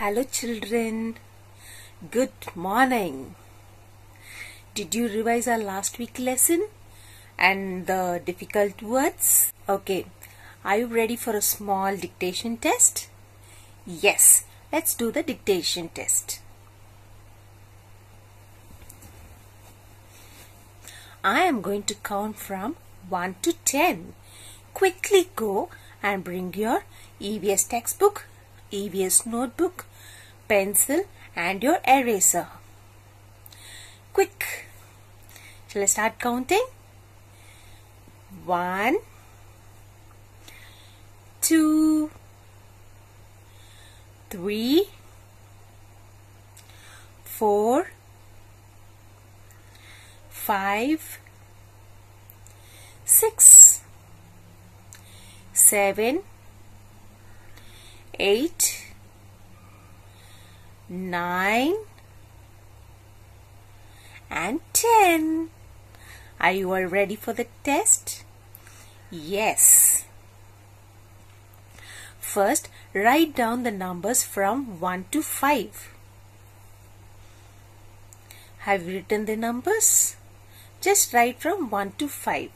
Hello, children. Good morning. Did you revise our last week lesson and the difficult words? Okay. Are you ready for a small dictation test? Yes. Let's do the dictation test. I am going to count from 1 to 10. Quickly go and bring your EVS textbook, EVS notebook, pencil and your eraser. Quick. Shall I start counting? One, two, three, four, five, six, seven, eight, nine, and ten. Are you all ready for the test? Yes. First, write down the numbers from 1 to 5. Have you written the numbers? Just write from 1 to 5.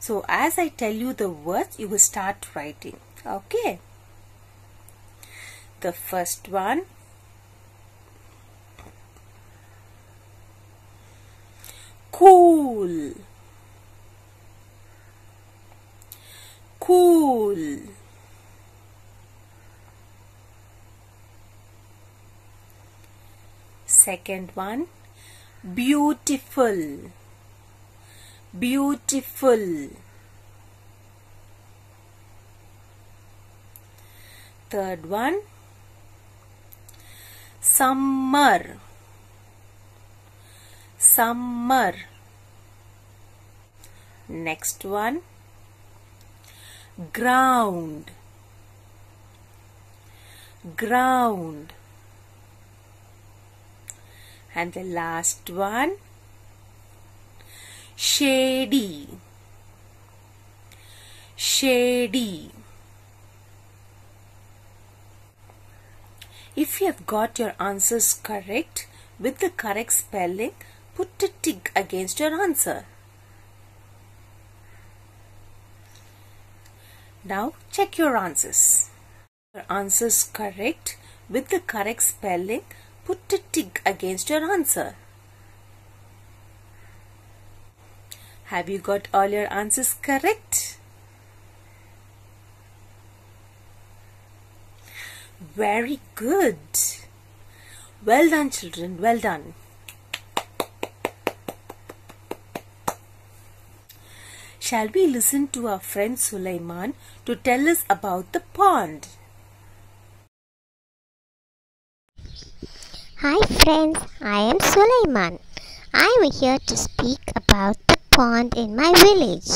So, as I tell you the words, you will start writing. Okay. The first one. Cool. Cool. Second one. Beautiful. Beautiful. Third one summer. Summer. Next one. Ground. Ground. And the last one. Shady. Shady if you have got your answers correct with the correct spelling put a tick against your answer Now check your answers. Your answers correct with the correct spelling. Put a tick against your answer. Have you got all your answers correct? Very good. Well done children, well done. shall we listen to our friend Sulaiman to tell us about the pond? Hi friends, I am Sulaiman. I am here to speak about the pond in my village.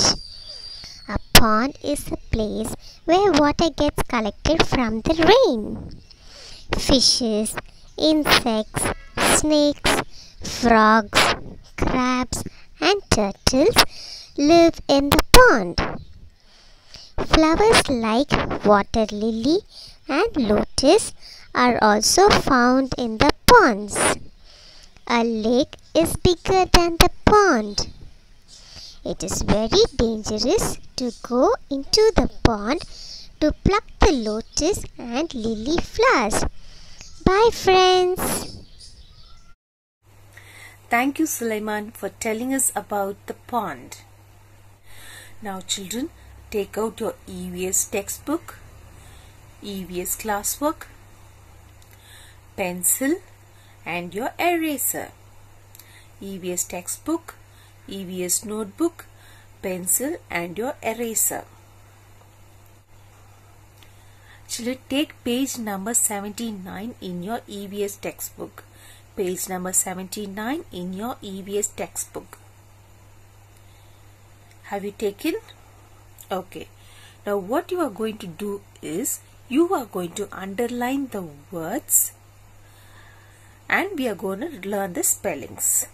A pond is a place where water gets collected from the rain. Fishes, insects, snakes, frogs, crabs and turtles live in the pond. Flowers like water lily and lotus are also found in the ponds. A lake is bigger than the pond. It is very dangerous to go into the pond to pluck the lotus and lily flowers. Bye friends. Thank you Sulaiman for telling us about the pond. Now children, take out your EVS textbook, EVS classwork, pencil and your eraser. EVS textbook, EVS notebook, pencil and your eraser. Children, take page number 79 in your EVS textbook. Page number 79 in your EVS textbook. Have you taken? Okay. Now what you are going to do is you are going to underline the words and we are going to learn the spellings.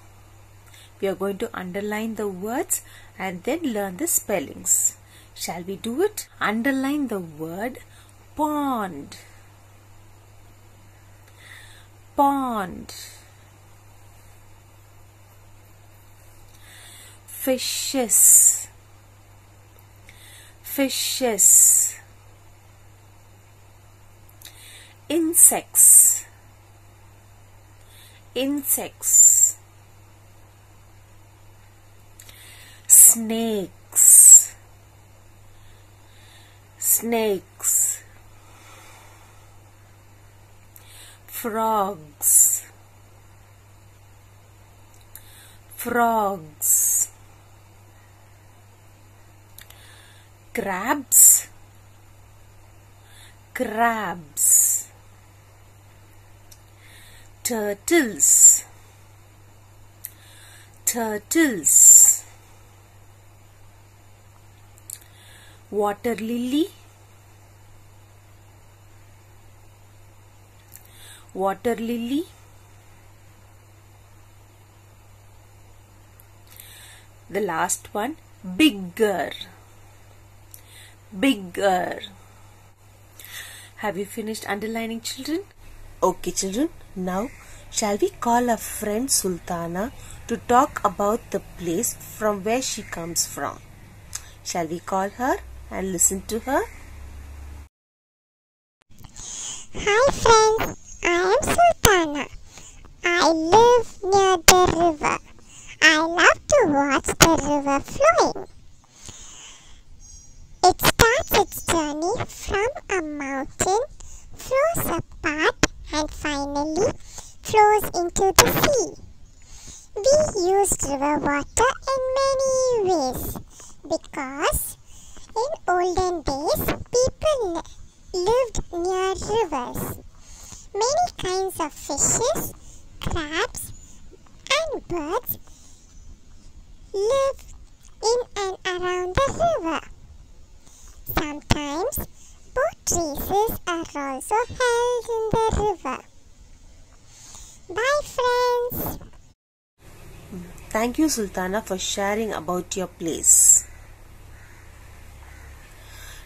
We are going to underline the words and then learn the spellings. Shall we do it? Underline the word pond pond fishes. Fishes. Insects. Insects. Snakes. Snakes frogs. Frogs. Crabs. Crabs. Turtles. Turtles. Water lily water lily. The last one bigger. Bigger. Have you finished underlining children? Okay children. Now shall we call our friend sultana to talk about the place from where she comes from? Shall we call her and listen to her? Hi friends, I am Sultana. I live near the river. I love to watch the river flowing. It starts its journey from a mountain, flows apart, and finally flows into the sea. We use river water in many ways because in olden days people lived near rivers. Kinds of fishes, crabs, and birds live in and around the river. Sometimes boat races are also held in the river. Bye, friends. Thank you, Sultana, for sharing about your place.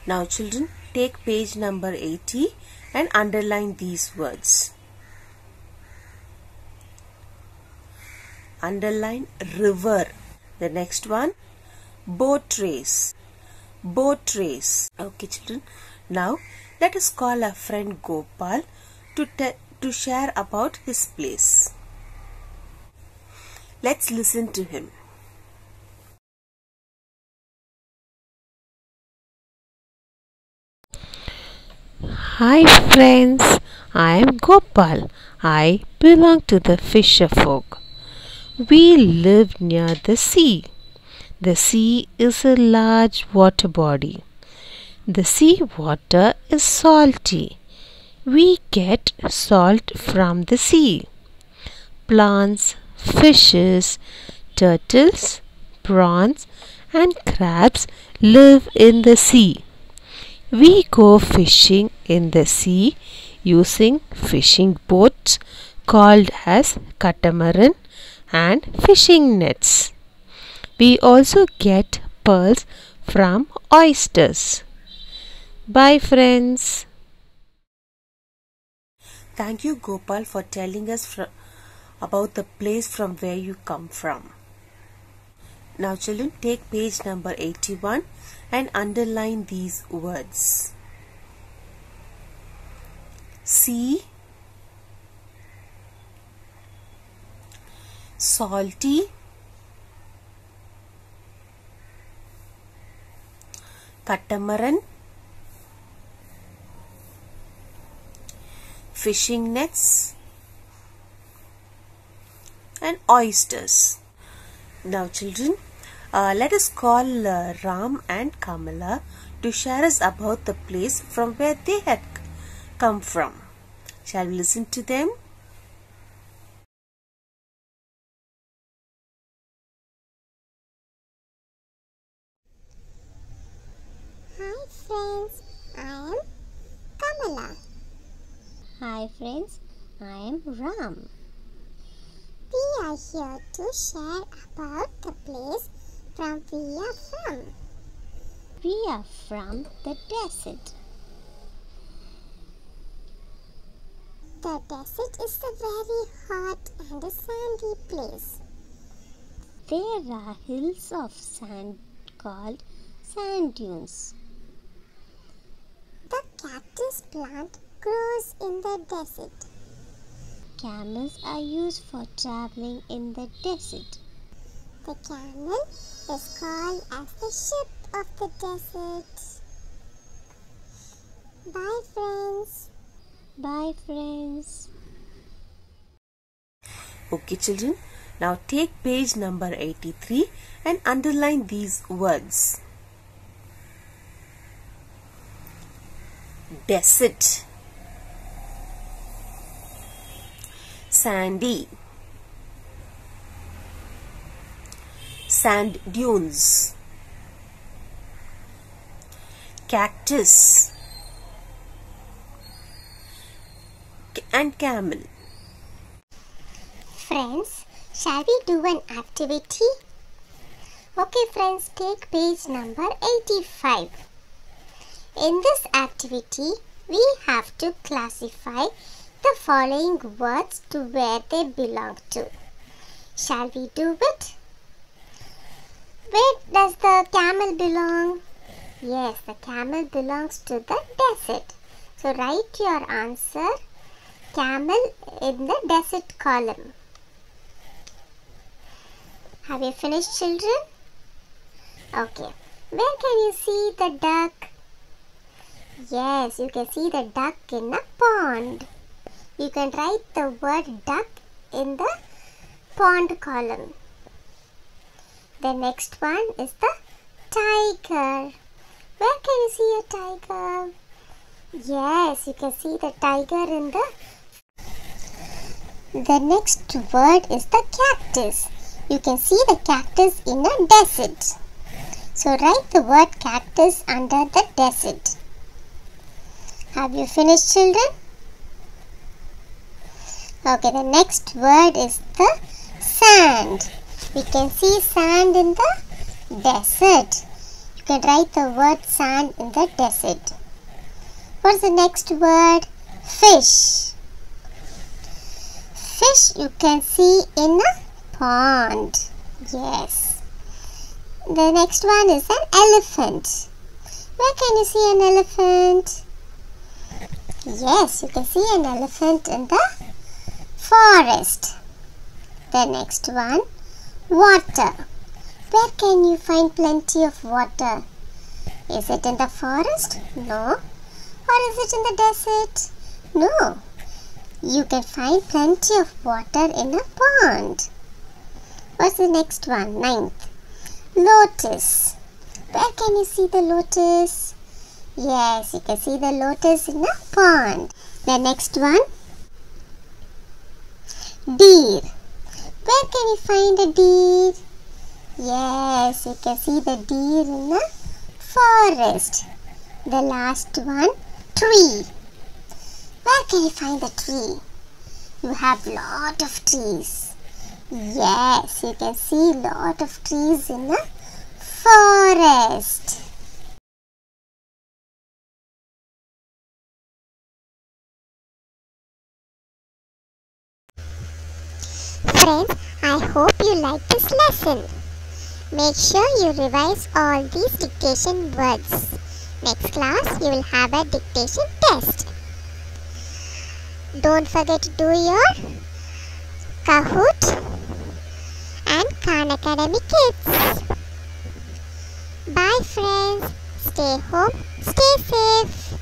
Now, children, take page number 80 and underline these words. Underline river. The next one, boat race. Boat race. Okay, children. Now, let us call our friend Gopal to, to share about his place. Let's listen to him. Hi friends, I am Gopal. I belong to the fisher folk. We live near the sea. The sea is a large water body. The sea water is salty. We get salt from the sea. Plants, fishes, turtles, prawns, and crabs live in the sea. We go fishing in the sea using fishing boats called as catamaran and fishing nets. We also get pearls from oysters. Bye, friends. Thank you, Gopal, for telling us about the place from where you come from. Now, children, take page number 81 and underline these words. Sea, salty, catamaran, fishing nets, and oysters. Now, children, uh, let us call uh, Ram and Kamala to share us about the place from where they had come from. Shall we listen to them? Hi friends, I am Kamala. Hi friends, I am Ram. We are here to share about the place from we are from. We are from the desert. The desert is a very hot and a sandy place. There are hills of sand called sand dunes. The cactus plant grows in the desert. Camels are used for traveling in the desert. The camel is called as the ship of the desert. Bye friends. Bye friends. Okay, children. Now take page number 83 and underline these words. Desert. Sandy. Sand dunes. Cactus. And camel. Friends, shall we do an activity? Okay, friends, take page number 85. In this activity, we have to classify the following words to where they belong to. Shall we do it? Where does the camel belong? Yes, the camel belongs to the desert. So write your answer camel in the desert column. Have you finished children? Okay. Where can you see the duck? Yes, you can see the duck in a pond. You can write the word duck in the pond column. The next one is the tiger. Where can you see a tiger? Yes, you can see the tiger in the the next word is the cactus. You can see the cactus in a desert. So write the word cactus under the desert. Have you finished children? Okay, the next word is the sand. We can see sand in the desert. You can write the word sand in the desert. What's the next word? Fish fish you can see in a pond. Yes. The next one is an elephant. Where can you see an elephant? Yes, you can see an elephant in the forest. The next one, water. Where can you find plenty of water? Is it in the forest? No. Or is it in the desert? No. You can find plenty of water in a pond. What's the next one? Ninth. Lotus. Where can you see the lotus? Yes, you can see the lotus in a pond. The next one. Deer. Where can you find a deer? Yes, you can see the deer in the forest. The last one. Tree. Where can you find the tree? You have lot of trees. Yes, you can see lot of trees in the forest. Friends, I hope you like this lesson. Make sure you revise all these dictation words. Next class, you will have a dictation test. Don't forget to do your Kahoot and Khan Academy Kids. Bye friends. Stay home. Stay safe.